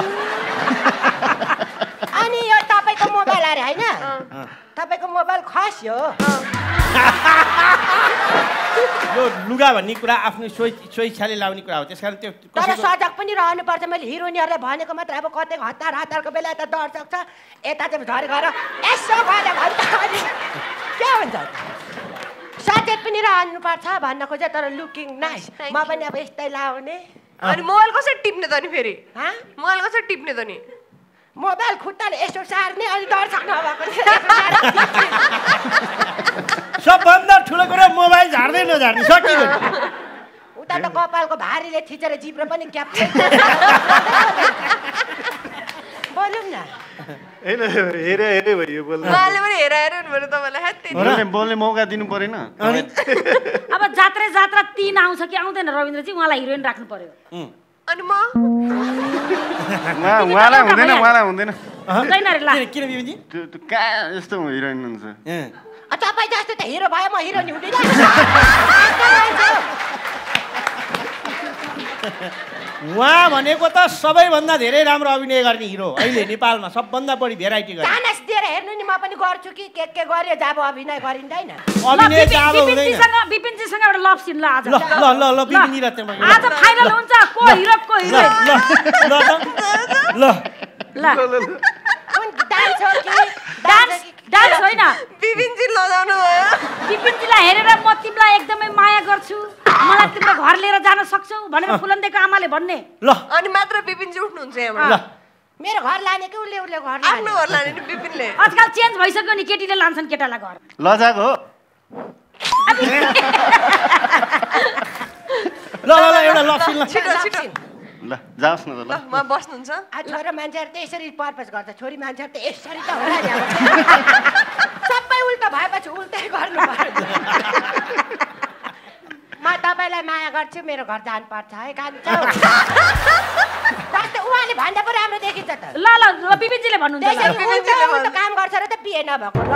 अनि यो तपाईँको मोबाइल अरे होइन? तपाईँको मोबाइल खस्यो। यो लुगा भन्ने कुरा आफ्नो स्वेच्छाले लाउने कुरा हो। त्यस कारण त्यो तर सजग पनि रहनुपर्छ। मैले हिरोइनहरूलाई भनेको मात्र अब कतै हतार हतारको बेला यता दर्शक छ यता चाहिँ झरी गएर यसो अनि के हुन्छ सचेत पनि रहनुपर्छ भन्न खोजेँ तर लुकिङ नाइस म पनि अब यस्तै लाउने। अनि मोबाइल कसरी टिप्ने त नि फेरि? हँ? मोबाइल कसरी टिप्ने त नि? मोबाइल खुट्टाले यसो सार्ने अनि दर्शक नभएको चाहिँ यसो सार्ने। सबभन्दा ठुलो कुरा मोबाइल झार्दै नझार्ने सकियो उता त कपालको भारीले थिचेर जिब्रो पनि क्याप बोलौँ न। होइन हेरे हेरे भयो बोल्नु उहाँले पनि हेरा हेर भने तपाईँलाई हेत् त्यति। बोल्ने बोल्ने मौका दिनु परेन। अब जात्रै जात्रा तिन आउँछ कि आउँदैन रविन्द्रजी उहाँलाई हिरोइन राख्नु पर्यो। अनि म उहाँ उहाँलाई हुँदैन उहाँलाई हुँदैन हुँदैन रे ला किन बिबिजी कहाँ यस्तो हिरोइन हुन्छ अ, तपाईँ जस्तो त हिरो भयो म हिरो नि हुँदैन उहाँ भनेको त सबैभन्दा धेरै राम्रो अभिनय गर्ने हिरो अहिले नेपालमा सबभन्दा बढी भेराइटी चानस दिएर हेर्नु नि म पनि गर्छु कि के के गर्यो जब अभिनय गरिँदैन। अभिनय त अब हुँदैन। विपिनजीसँग विपिनजीसँग एउटा लभ सिन ल आज। ल ल ल ल बिबिनी र त्यहाँ आज फाइनल हुन्छ। को हिरो को ल हिरोइन ल ल त ल। ल। कुन डान्स हो कि? डान्स डान्स होइन। लजाउनु भयो। हेरेर म तिमीलाई एकदमै माया गर्छु। मलाई तिम्रो घर लिएर जान सक्छौ भनेर फुलन्देको आमाले भन्ने। ल। अनि मात्र बिपिनजी उठ्नुहुन्छ ल। यहाँबाट मेरो घर लाने कि उसले उसले घर आफ्नो घर लाने नि बिपिनले। आजकल चेन्ज भइसक्यो नि केटीले लान्छन् केटालाई घर। लजाको हो। ल ल ल एउटा लक्ष्मी ल। छिटो छिटो। ल जाओस् न त ल। म बस्नुहुन्छ। छोरा मान्छेहरू त यसरी पर्पज गर्छ छोरी मान्छेहरू त यसरी त होला नि। सबै उल्टा भएपछि उल्टै गर्नु पर्छ। म तपाईँलाई माया गर्छु मेरो घर जानुपर्छ है कान्छो? उहाँले भन्दा पो राम्रो देखिन्छ त। ल ल भन्नुहुन्छ काम गर्छ र त बिहे नभएको। ल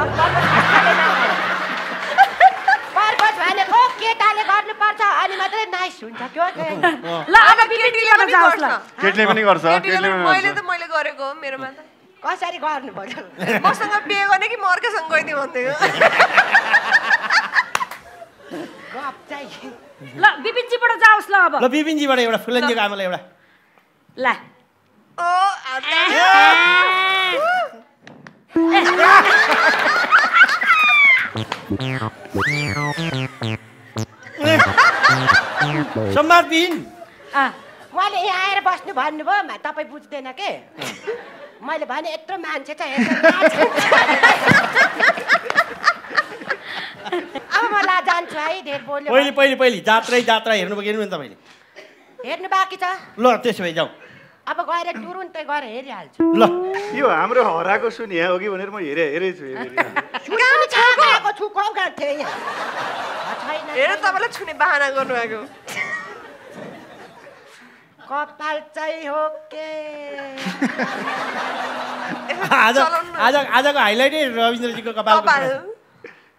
पर्पज भनेको केटाले गर्नुपर्छ अनि मात्रै नाइस हुन्छ क्यो ल अब बिपिनजीबाट जाओस् ल। केटीले पनि गर्छ केटीले पनि मैले गर्छ। त मैले गरेको हो मेरोमा त। कसरी गर्नु पर्यो मसँग बिहे गर्ने कि म अर्कैसँग ल बिपिनजीबाट जाओस् ल अब। ल बिपिनजीबाट एउटा फुलन्जीको आमालाई एउटा। ल। ओ सम्वादबिन उहाँले यहाँ आएर बस्नु भन्नुभयो मा- तपाईँ बुझ्दैन के? मैले भने यत्रो मान्छे छ यत्रो मान्छे छ। अब म ला जान्छु है धेर बोल्यो पहिले पहिले पहिले जात्रै जात्रा हेर्नु हेर्नु नि तपाईँले? हेर्नु बाँकी छ। ल त्यसो भए जाउँ। अब गएर तुरुन्तै गएर हेरिहाल्छु। ल। यो हाम्रो हराएको सुनि यहाँ हो कि भनेर म हेरे हेरै छु छ कहाँ गएको थिएँ हेर तपाईँलाई छुने बाहना गर्नुभएको। कपाल चाहिँ हो के? आज आज आजको हाइलाइटै रविन्द्रजीको कपालको कपाल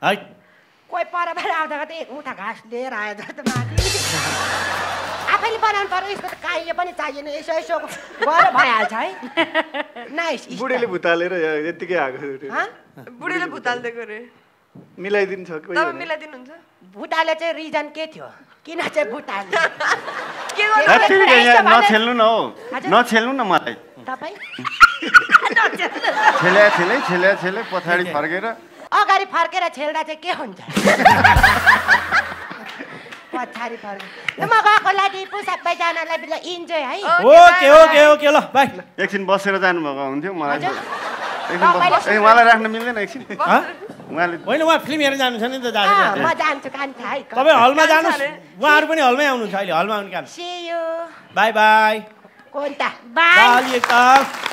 है। कोही परबाट आउँदा त एक मुठा घाँस लिएर आयो जस्तो माथि। आफैले बनाउनु पर्यो यसको त काइयो पनि चाहिएन यसो यसो गरेर भइहाल्छ है। नाइस बुढीले भुतालेर यत्तिकै आएको हँ? बुढीले भुताल्दिएको रे मिलाइदिन्छ। मिलाइदिनुहुन्छ? भुटाले चाहिँ रिजन के थियो? किन चाहिँ भुटाल के नछेल्नु न हौ? नछेल्नु न मलाई। तपाईँ? छेल्या छेलै छेल्या छेलै पछाडि फर्केर अगाडि फर्केर छेल्दा चाहिँ के हुन्छ? पछाडि फर्के। म गएको लागि पो सबैजनालाई बिल इन्जोय है। ओके ओके ओके ल बाई एकछिन बसेर जानुभएको हुन्थ्यो मलाई उहाँलाई राख्न मिल्दैन एकछिन? हँ? उहाँले होइन उहाँ फिल्म हेर्न जानु छ नि त म जान्छु कान्छ है। तपाईँ हलमा जानुहोस्। उहाँहरू पनि हलमै आउनुहुन्छ अहिले हलमा आउने काम See you. बाई बाई कोन्ता। एकदम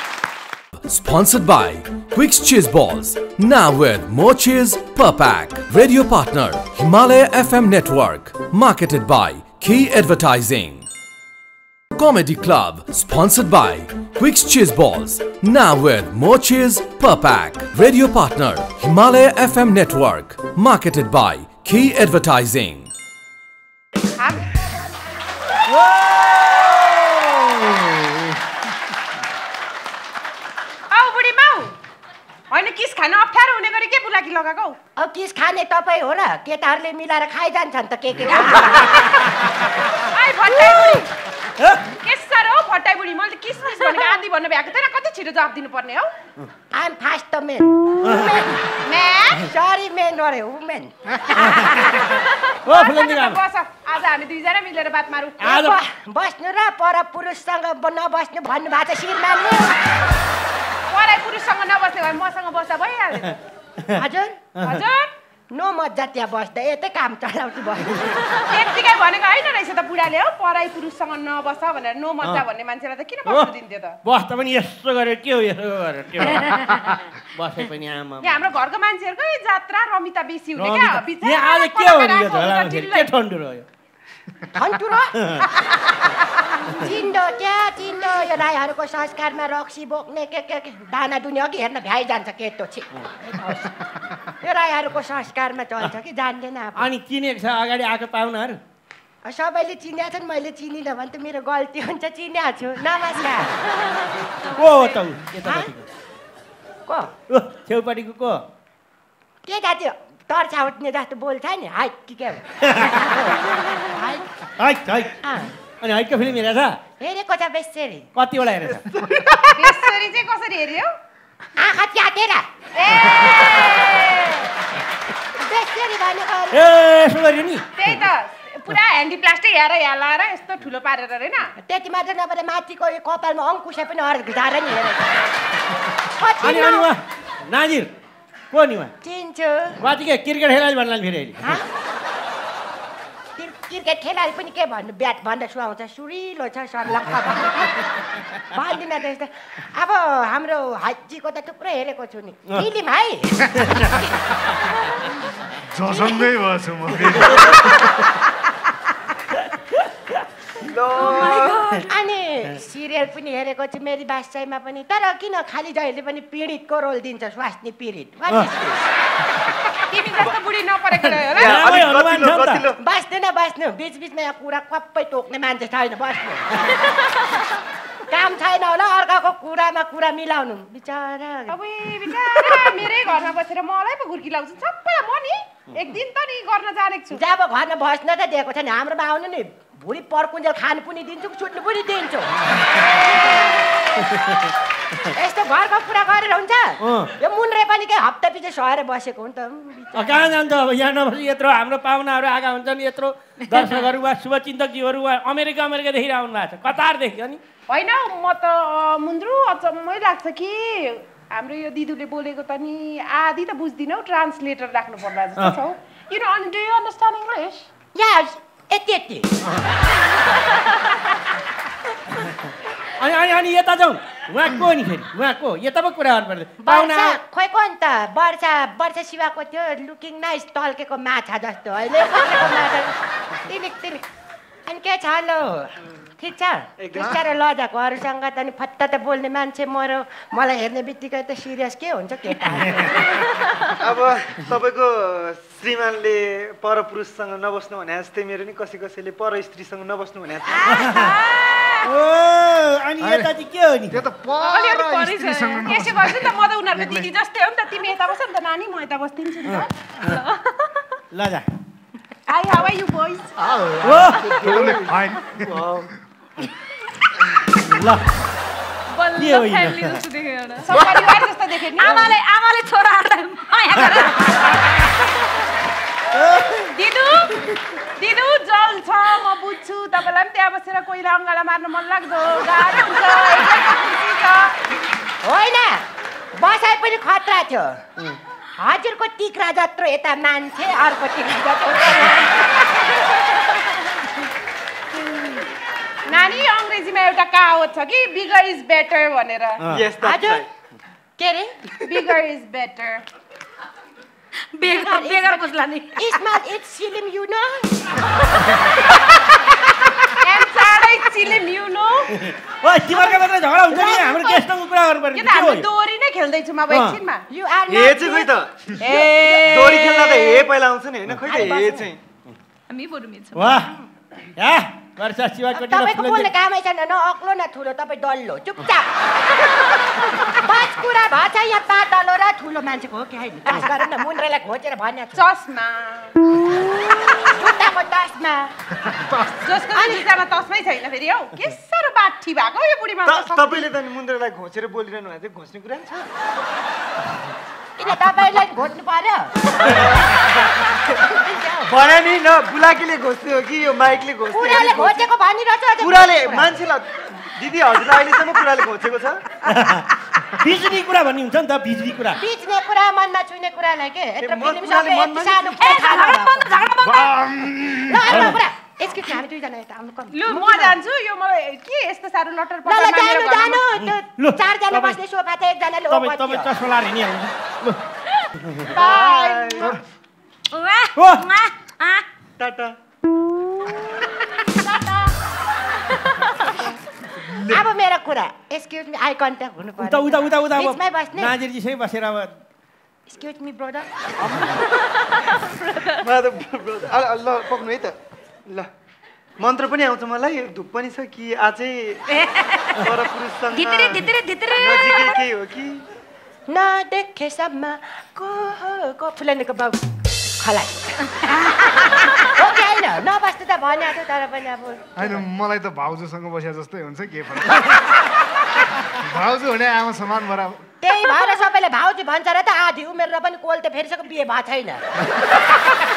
Sponsored by Quicks Cheese Balls. Now with more cheese per pack. Radio partner Himalaya FM Network. Marketed by Key Advertising. Comedy Club. Sponsored by Quicks Cheese Balls. Now with more cheese per pack. Radio partner Himalaya FM Network. Marketed by Key Advertising. औ होइन kiss खान अप्ठ्यारो हुने गरी के बुलाकी लगाएको हौ? अब किस खाने तपाईँ हो र केटाहरूले मिलाएर खाइजान्छन् त के के आइ भट्टाइ बुढी के साह्रो हौ भट्टाइ बुढी मैले त किस किस भनेको आदि भन्नु भएको थिएन कति छिटो जवाब दिनुपर्ने हौ? I'm fast the man ma'am sorry man अरे वुमेन ओ फुलन्दी आमा बस आज हामी दुईजना मिलेर बात मारौँ। बस्नु र पर पुरुषसँग नबस्नु भन्नुभएको छ श्रीमानले पराई पुरुषसँग नबस्ने भए मसँग बस्दा भइहाल्यो हजुर हजुर नो मजा त्यहाँ बस्दा यतै काम चलाउँछु त्यत्तिकै भनेको होइन रहेछ त बुढाले हौ पराई पुरुषसँग नबस भनेर नो मजा भन्ने मान्छेलाई त किन बस्नु दिन्थ्यो त बस्दा पनि यस्तो गरेर के हो यसो गरेर के हो बसे पनि आमा यहाँ हाम्रो घरको मान्छेहरूकै जात्रा रमिता बेसी हुने। क्या आज के हो नि के चिन्डो क्या चिन्डो यो राईहरूको संस्कारमा रक्सी बोक्ने के के के दाना दुनी अघि हेर्न भ्याइ जान्छ केटो छि यो राईहरूको संस्कारमा चल्छ कि जान्दैन अब अनि चिनेको छ अगाडि आएको पाहुनाहरू सबैले चिनेको छन् मैले चिनिनँ भने त मेरो गल्ती हुन्छ चिनेको छु नमस्कार को हो त को छेउपट्टिको को के जाति टर्चा उठ्ने जस्तो बोल्छ नि हाइट कि अनि हैटको फिल्म हेरेछ हेरेको छ बेसरी कतिवटा हेरेछ बेसरी चाहिँ कसरी हेऱ्यो आँखा च्यातेर बेसरी भनेको ए यसो गऱ्यो नि त्यही त पुरा ह्यान्डी प्लास्टिक हेर यहाँ लाएर यस्तो ठुलो पारेर होइन त्यति मात्र नभएर माथिको यो कपालमा अङ्कुशे पनि अरू नि उहाँ नाजिर को नि उहाँ चिन्छु माथि के क्रिकेट खेलाडी भन्ला फेरि अहिले क्रिकेट खेलाडी पनि के भन्नु ब्याट भन्दा सुहाउँछ सुरिलो छ सर्लक्क भन्दिनँ त्यस्तो अब हाम्रो हाजीको त थुप्रै हेरेको छु नि। फिल्म है झसङ्गै भएछु म सिरियल पनि हेरेको छु मेरी बादशाहीमा पनि। तर किन खालि जहिले पनि पीडितको रोल दिन्छ स्वास्नी पीडित? बाँच्नु न बाँच्नु बिचबिचमा यहाँ कुरा कप्पै टोक्ने मान्छे छैन बस्नु। काम छैन होला अर्काको कुरामा कुरा मिलाउनु। बिचरा। अब बिचारा मेरै घरमा बसेर मलाई पो घुर्की लाउँछ। सबैलाई म नि एक दिन त नि गर्न जानेको छु। जब घरमा बस्न त दिएको छ नि हाम्रोमा आउनु नि भुँडी पर्कुन्जेल खानु पनि दिन्छु छुट्नु पनि दिन्छु। यस्तो घरको कुरा गरेर हुन्छ। यो मुन्रे पनि के हप्ता पछि सहेर बसेको हो नि त। अँ, कहाँ जान्छ अब? यहाँ नबसी यत्रो हाम्रो पाहुनाहरू आएका हुन्छन् यत्रो दर्शकहरू वा शुभचिन्तकीहरू वा अमेरिका अमेरिकादेखि आउनु भएको छ। कतारदेखि अनि? होइन म त मुन्द्रु अचम्मै लाग्छ कि? हाम्रो यो दिदुले बोलेको त नि आधी त बुझ्दिनौ ट्रान्सलेटर राख्नु पर्ला जस्तो। छ you know do you understand English yes यति यति। अनि अनि अनि यता जाउँ। उहाँ को नि फेरि? उहाँ को? यता पो कुरा गर्नु पर्दैन खोइ को नि त? वर्षा वर्षा शिवाको थियो लुकिङ नाइस टल्केको माछा जस्तो। अहिले माछा तिलिक तिलिक अनि के छ लो ठिक छ बिस्तारो लजाको अरूसँग त नि फत्त त बोल्ने मान्छे मरो मलाई हेर्ने बित्तिकै त सिरियस के हुन्छ केटा अब तपाईँको श्रीमानले परपुरुषसँग नबस्नु भने जस्तै मेरो नि कसै कसैले पर स्त्रीसँग नबस्नु भने अनि यता चाहिँ के हो नि? त्यो त पर यसो गर्छु नि त म त उनीहरूको दिदी जस्तै हो नि त। तिमी यता बस नि त नानी म यता बस्दिन्छु नि त। ल जा। Hi how are you boys ल बल्ल के नि। आमाले आमाले गरेर दिदु दिदु जल छ म बुझ्छु तपाईँलाई पनि त्यहाँ बसेर कोइला अङ्गाला मार्न मन लाग्दो होइन बसाइ पनि खतरा थियो हजुरको टिक्रा जत्रो यता मान्छे अर्को टिक्रा जत्रो नानी अङ्ग्रेजीमा एउटा कहावत छ कि बिगर इज बेटर भनेर. के अरे bigger is better beggar beggar नि। सिलिम यु नो चिलिम यु नो ओ तिमीहरूको मात्रै झगडा हुन्छ नि हाम्रो गेस्टसँग कुरा गर्नु पर्ने यो त के हो हाम्रो यो? दोहोरी नै खेल्दैछौँ अब अँ। एकछिनमा। यु आर हे चाहिँ खोइ त। ए दोरी खेल्दा त हे पहिला आउँछ नि होइन खोइ त हे चाहिँ। हामी बरु मिल्छौँ वाह। या वर्षा शिवाकोटी तपाईँको बोल्ने कामै छैन न अग्लो न ठुलो तपाईँ डल्लो चुपचाप पाँच कुरा भएछ यहाँ पातलो र ठुलो मान्छेको हो कि होइन पास गरौँ न मुन्द्रेलाई खोजेर भन्या छु चस्मा जुत्ताको टसमा जसको जुत्तामा तस्मै छैन फेरि हौ के साह्रो बाठी भएको यो बुढी त- मान्छे तपाईँले त मुन्द्रालाई घोचेर बोलिरहनु भएको थियो घोच्ने कुरा नि छ किन तपाईँलाई घोट्नु पर्यो। भयो नि न बुलाकीले घोच्ने हो कि यो माइकले घोच्ने हो कुराले कि घोचेको भनिरहेछ कुराले कुरा। मान्छेलाई दिदी हजुरलाई अहिलेसम्म कुराले घोचेको छ? बिजुली कुरा भन्ने हुन्छ नि त बिजुली कुरा। बिच्ने कुरा मनमा छुइने कुरालाई के? यत्रो फिल्म सबै सानो यसको हामी दुईजना यता आउनु कम। लु म जान्छु यो मलाई के यस्तो साह्रो लटर मेरो जानु जानु। लु, चारजना तपाईँ- बस्ने सोफा त एकजनाले तपाईँ ओगट्यो। तपाईँ चस्मा लाएर हिँडिहाल्नु बाई। टाटा। अब मेरो कुरा एक्सक्युज मी आई कन्ट्याक्ट हुनु उता उता उता उता अब बिचमै बस्ने। नाजिरजीसँगै बसेर अब एक्सक्युज मी ब्रदर मलाई त ब्र- अ- ल पक्नु है त। ल। मन्त्र पनि आउँछ मलाई धुप पनि छ कि अझै परपुरुषसँग धित्रे धित्रे धित्रे। नजिकै केही हो कि? नदेखेसम्म को हो को फुलनीको बाउ। खलाइ। हो कि होइन नबस्नु त थियो तर पनि अब होइन मलाई त भाउजूसँग बसेको जस्तै हुन्छ के फरक? भाउजू हुने आमा समान बराबर त्यही भएर सबैले भाउजू भन्छ र त आधी उमेर र पनि कोल त फेरिसक्यो बिहे भएको छैन।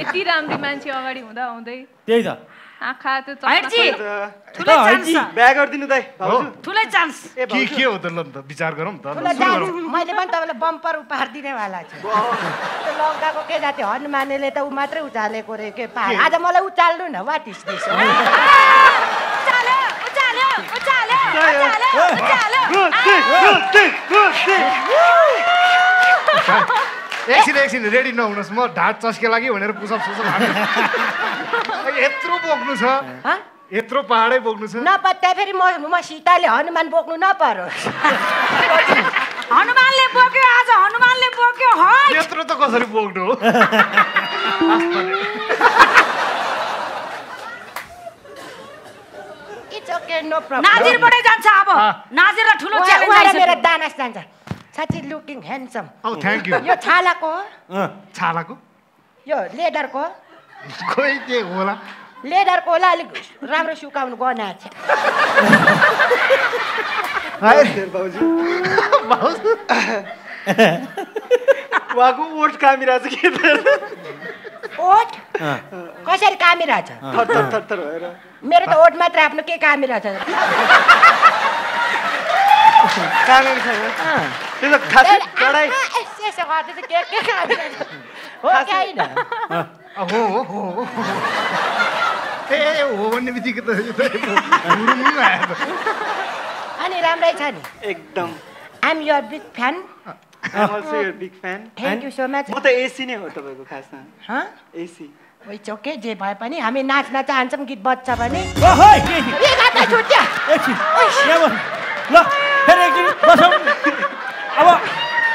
यति राम्री मान्छे अगाडि हुँदा हुँदै त्यही त। आँखा त्यो बिहा गरिदिनु दाइ ठुलै चान्स के के हो त ल त विचार गरौँ त। मैले पनि तपाईँलाई बम्पर उपहार दिनेवाला छु त्यो लङ्काको के जाति हनुमानेले त ऊ मात्रै उचालेको रे के पहाड आज मलाई उचाल्नु न वाट इज दिस उचाल्यो एकछिन एकछिन रेडी नहुनुहोस् म ढाड चस्के लागि भनेर पुसअप सुसअप हाल्नु यत्रो बोक्नु छ। यत्रो पहाडै बोक्नु छ। नपत्या फेरि म म सीताले हनुमान बोक्नु नपरोस्। हनुमानले बोक्यो आज हनुमानले बोक्यो है यत्रो त कसरी बोक्नु हो? नाजिरबाटै जान्छ अब। नाजिर र ठुलो च्यालेन्ज मेरो दानस जान्छ साँच्ची looking handsome Oh, thank you. यो छालाको छालाको यो लेदरको खोइ के होला लेदरको होला अलिक राम्रो सुकाउनु गनाएको छ उहाँको ओठ कामिरहेको छ के ओठ कसरी कामिरहेछ थर भएर मेरो त ओठ मात्र आफ्नो के कामिरहेछ छैन त्यो त खासै हो हो हो हो हो। ए हो भन्ने बित्तिकै त। अनि राम्रै छ नि। एकदम। I'm your big fan I'm your big fan thank you so much म त एसी नै हो तपाईँको खासमा एसी इट्स ओके जे भए पनि हामी नाच्न चाहन्छौँ गीत बज्छ भने। बस। अब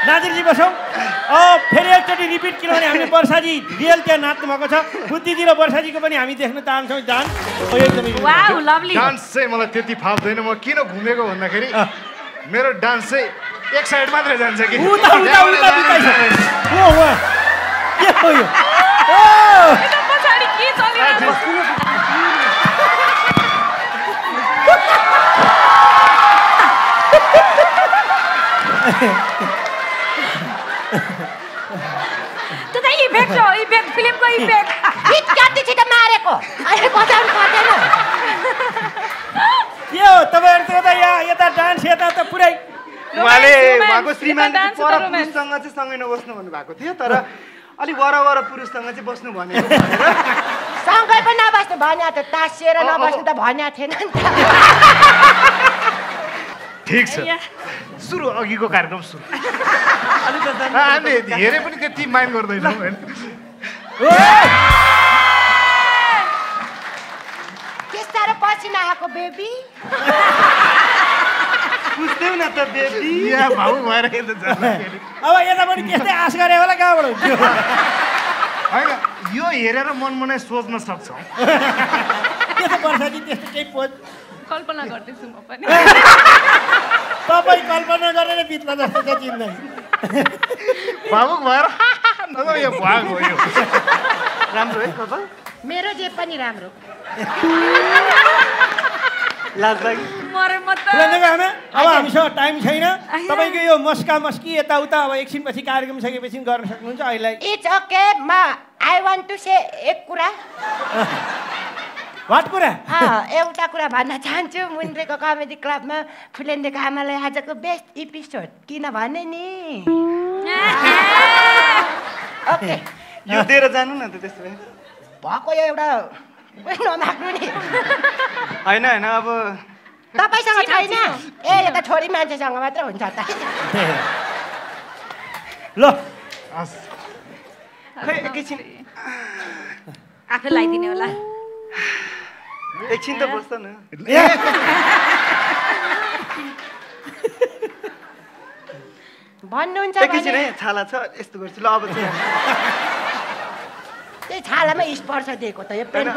नाजिरजी बसौँ। अब फेरि एकचोटि रिपिट किनभने हामीले वर्षाजी रियल त्यहाँ नाच्नु भएको छ। बुद्धिजी र वर्षाजीको पनि हामी देख्न चाहन्छौँ। डान्स एकदमै डान्स चाहिँ मलाई त्यति फाप्दैन म किन घुमेको भन्दाखेरि मेरो डान्स चाहिँ एक साइड मात्रै जान्छ कि? उता उता उता बिताइसक्यो हो हो। के हो यो ओ पछाडि के चलिरहेको छ? त्यो त इफेक्ट हो इफेक्ट फिल्मको इफेक्ट गीत कति छिटो मारेको अहिले बजाउनु पर्दैन के हो तपाईँहरूको त यहाँ यता डान्स यता त पुरै उहाँले उहाँको श्रीमान पर। पुरुषसँग चाहिँ सँगै नबस्नु भन्नुभएको थियो तर अलिक वर वर पुरुषसँग चाहिँ बस्नु भनेको भनेर सँगै पनि नबस्नु भन्या त तासिएर नबस्नु त भन्या थिएन नि त ठिक छ। सुरु अघिको कार्यक्रम सुरु। हामीले धेरै पनि त्यति माइन्ड गर्दैनौँ होइन के साह्रो पसिना आएको बेबी। बुझ्दैौ न त बेबी। या भाउ भएर अब यतापट्टि त्यस्तै आश गरे होला कहाँबाट हुन्थ्यो? होइन यो हेरेर मनमा नै सोच्न सक्छौँ। त्यस्तो केही कल्पना गर्दैछु म पनि। तपाईँ कल्पना गरेर बित्ला जस्तो छ जिन्दगी भावुक भएर यो भाग हो यो। राम्रो है कपाल? मेरो जे पनि राम्रो। अब हामीसँग टाइम छैन। तपाईँको यो मस्का मस्की यताउता अब एकछिनपछि कार्यक्रम सकेपछि गर्न सक्नुहुन्छ। अहिले इट्स ओके म आई वान्ट टु से एक कुरा। एउटा कुरा भन्न चाहन्छु मुन्द्रेको कमेडी क्लबमा फुलेन्देको आमालाई आजको बेस्ट एपिसोड किनभने नि? ओके। यो दिएर जानु न त त्यसो भए भएको यो एउटा नमाग्नु नि। होइन होइन अब तपाईँसँग छैन? ए यो त छोरी मान्छेसँग मात्र हुन्छ त। ल। खै एकैछिन। आफै लगाइदिने होला। एकछिन त बस्छ न भन्नुहुन्छ एकैछिन भने है छाला छ यस्तो गर्छु ल अब चाहिँ त्यही छालामा स्पर्श दिएको त यो पेन्ट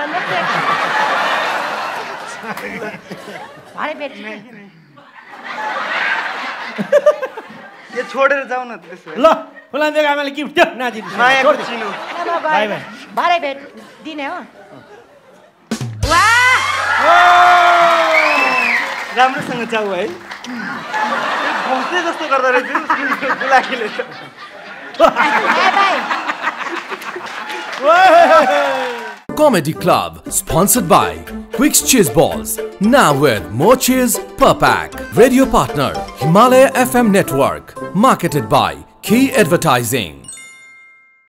भरे यो छोडेर जाऊ न त्यसो ल फुलन्देको आमाले गिफ्ट दियो नाजिन मायाको चिनो भरे भेट दिने हो राम्रोसँग जाऊ है बस्दै जस्तो गर्दो रहेछ बुलाकीले त Comedy Club, sponsored by Quick's Cheese Balls. Now with more cheese per pack. Radio partner Himalaya FM Network. Marketed by Key Advertising.